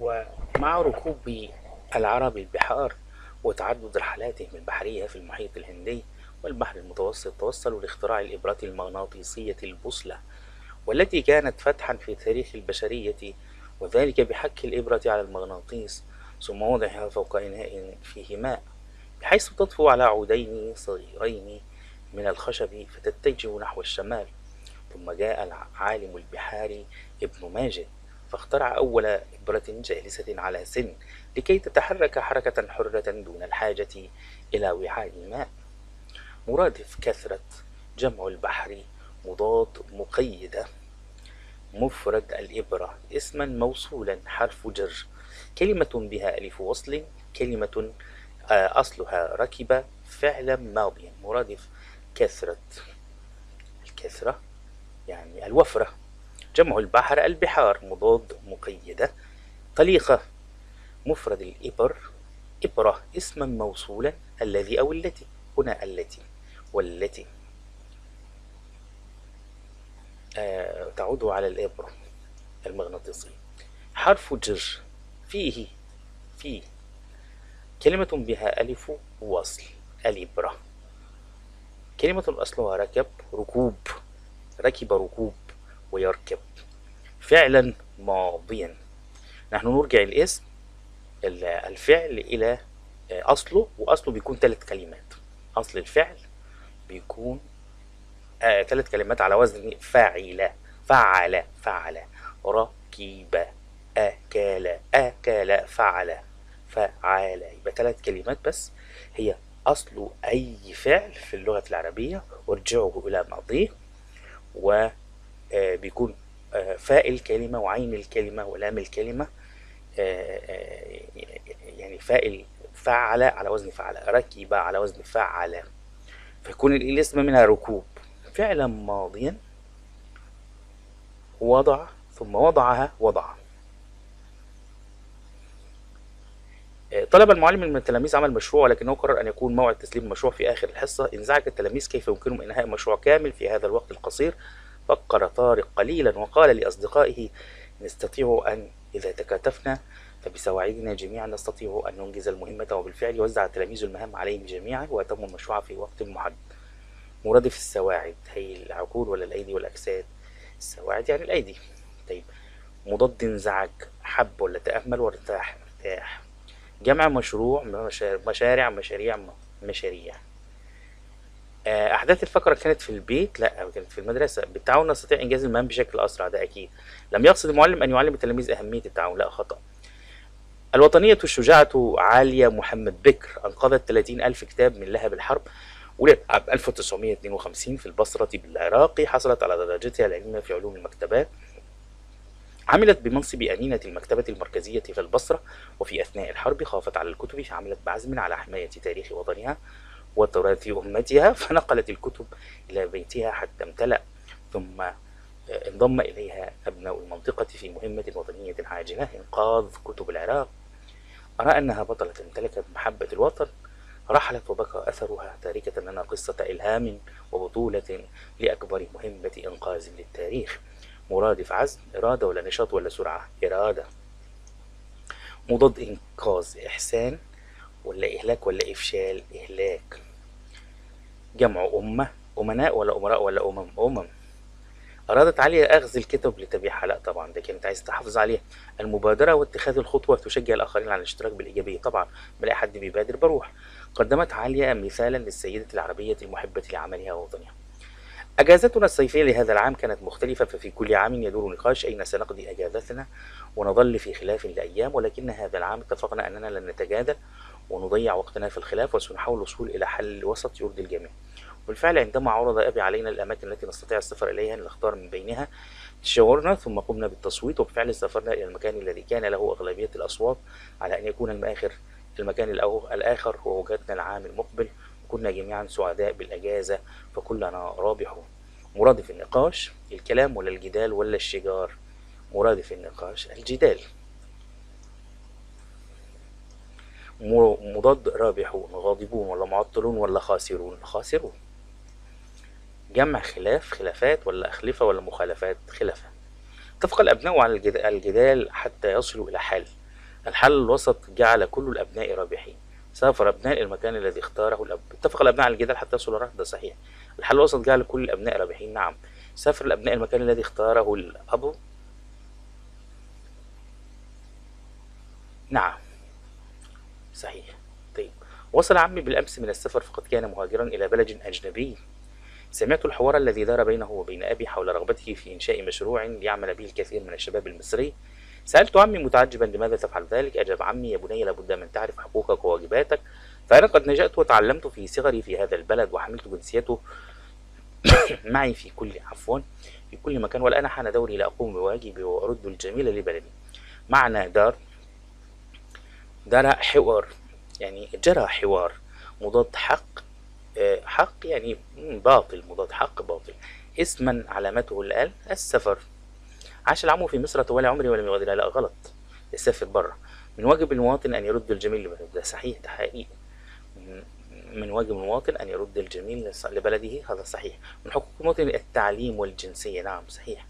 ومع ركوب العرب البحار وتعدد رحلاتهم البحرية في المحيط الهندي والبحر المتوسط توصلوا لاختراع الإبرة المغناطيسية البوصلة والتي كانت فتحا في تاريخ البشرية وذلك بحك الإبرة على المغناطيس ثم وضعها فوق إناء فيه ماء بحيث تطفو على عودين صغيرين من الخشب فتتجه نحو الشمال ثم جاء عالم البحار ابن ماجد. فاخترع أول إبرة جالسة على سن لكي تتحرك حركة حرة دون الحاجة إلى وعاء ماء مرادف كثرة جمع البحر مضاد مقيدة. مفرد الإبرة اسما موصولا حرف جر. كلمة بها ألف وصل كلمة آه، أصلها ركب فعلا ماضيا. مرادف كثرة. الكثرة يعني الوفرة. جمع البحر البحار مضاد مقيدة طليقة مفرد الإبر إبرة اسما موصولا الذي أو التي. هنا التي والتي. آه تعود على الإبرة المغناطيسية حرف جر. فيه في كلمة بها ألف وصل الإبرة. كلمة أصلها ركب ركوب. ركب ركوب. ويركب. فعلا ماضيا. نحن نرجع الاسم الفعل إلى آه، أصله وأصله بيكون ثلاث كلمات. أصل الفعل بيكون آه ثلاث كلمات على وزن فاعل فعل فعل. ركب أكل أكل فعل فعال يبقى ثلاث كلمات بس. هي أصل أي فعل في اللغة العربية. وارجعه إلى ماضيه. وبيكون آه، آه، فاء الكلمة وعين الكلمة ولام الكلمة آه، يعني فاء فعل على وزن فعل ركب على وزن فعل. فيكون الاسم منها ركوب. فعلا ماضيا وضع ثم وضعها وضع. طلب المعلم من التلاميذ عمل مشروع ولكنه قرر أن يكون موعد تسليم المشروع في آخر الحصة. انزعج التلاميذ كيف يمكنهم إنهاء مشروع كامل في هذا الوقت القصير؟ فكر طارق قليلا وقال لأصدقائه نستطيع أن إذا تكاتفنا فبسواعدنا جميعا نستطيع أن ننجز المهمة وبالفعل وزع التلاميذ المهام عليهم جميعا وأتموا المشروع في وقت محدد. مرادف السواعد هي العقول ولا الأيدي والأجساد؟ السواعد يعني الأيدي. طيب مضاد انزعج حب ولا تأمل وارتاح ارتاح. جمع مشروع مشاريع مشاريع مشاريع. آه، أحداث الفقرة كانت في البيت؟ لا كانت في المدرسة. بالتعاون نستطيع إنجاز المهام بشكل أسرع ده أكيد. لم يقصد المعلم أن يعلم التلاميذ أهمية التعاون. لا خطأ. الوطنية الشجاعة عالية محمد بكر أنقذت 30 ألف كتاب من لهب الحرب. ولدت عام 1952 في البصرة بالعراق حصلت على درجتها العلمية في علوم المكتبات. عملت بمنصب أمينة المكتبة المركزية في البصرة وفي أثناء الحرب خافت على الكتب فعملت بعزم على حماية تاريخ وطنها. وتراث أمتها فنقلت الكتب إلى بيتها حتى امتلأ ثم انضم إليها أبناء المنطقة في مهمة وطنية عاجلة إنقاذ كتب العراق. أرى أنها بطلة امتلكت محبة الوطن رحلت وبقى أثرها تاركة لنا قصة إلهام وبطولة لأكبر مهمة إنقاذ للتاريخ. مرادف عزم إرادة ولا نشاط ولا سرعة؟ إرادة. مضاد إنقاذ إحسان ولا إهلاك ولا إفشال إهلاك. جمع أمة أمناء ولا أمراء ولا أمم؟ أمم. أرادت عليا أخذ الكتب لتبيعها لا طبعا ده كانت عايز تحافظ عليها. المبادرة واتخاذ الخطوة تشجع الآخرين على الاشتراك بالإيجابية. طبعا بلاقي حد بيبادر بروح. قدمت عالية مثالا للسيدة العربية المحبة لعملها ووطنها. أجازتنا الصيفية لهذا العام كانت مختلفة ففي كل عام يدور نقاش أين سنقضي أجازتنا ونظل في خلاف لأيام ولكن هذا العام اتفقنا أننا لن نتجادل ونضيع وقتنا في الخلاف وسنحاول الوصول إلى حل وسط يرضي الجميع. بالفعل عندما عرض أبي علينا الأماكن التي نستطيع السفر إليها نختار من بينها تشاورنا ثم قمنا بالتصويت وبالفعل سافرنا إلى المكان الذي كان له أغلبية الأصوات على أن يكون الآخر المكان الآخر هو وجهتنا العام المقبل كنا جميعا سعداء بالأجازة فكلنا رابحون. مرادف النقاش الكلام ولا الجدال ولا الشجار. مرادف النقاش الجدال. مضاد رابحون غاضبون ولا معطلون ولا خاسرون. خاسرون. جمع خلاف خلافات ولا أخلفة ولا مخالفات؟ خلافة. اتفق الأبناء على الجدال حتى يصلوا إلى حل. الحل الوسط جعل كل الأبناء رابحين. سافر أبناء المكان الذي اختاره الأب اتفق الأبناء على الجدال حتى يصلوا ده صحيح. الحل الوسط جعل كل الأبناء رابحين. نعم. سافر الأبناء المكان الذي اختاره الأب. نعم. صحيح. طيب وصل عمي بالأمس من السفر فقد كان مهاجرا إلى بلد أجنبي. سمعت الحوار الذي دار بينه وبين أبي حول رغبته في إنشاء مشروع ليعمل به الكثير من الشباب المصري. سألت عمي متعجبا لماذا تفعل ذلك؟ أجاب عمي يا بني لابد من تعرف حقوقك وواجباتك. فأنا قد نشأت وتعلمت في صغري في هذا البلد وحملت جنسيته معي في كل عفوا في كل مكان. والآن حان دوري لأقوم بواجبي وأرد الجميل لبلدي. معنى دار دار حوار يعني جرى حوار مضاد حق آه، حق يعني باطل مضاد حق باطل. اسما علامته الآل السفر. عاش العم في مصر طوال عمره ولم يغادرها لا غلط. يسافر بره من واجب المواطن أن يرد الجميل لبلده. ده صحيح ده حقيقي. من واجب المواطن أن يرد الجميل لبلده. هذا صحيح. من حقوق المواطن التعليم والجنسية. نعم صحيح.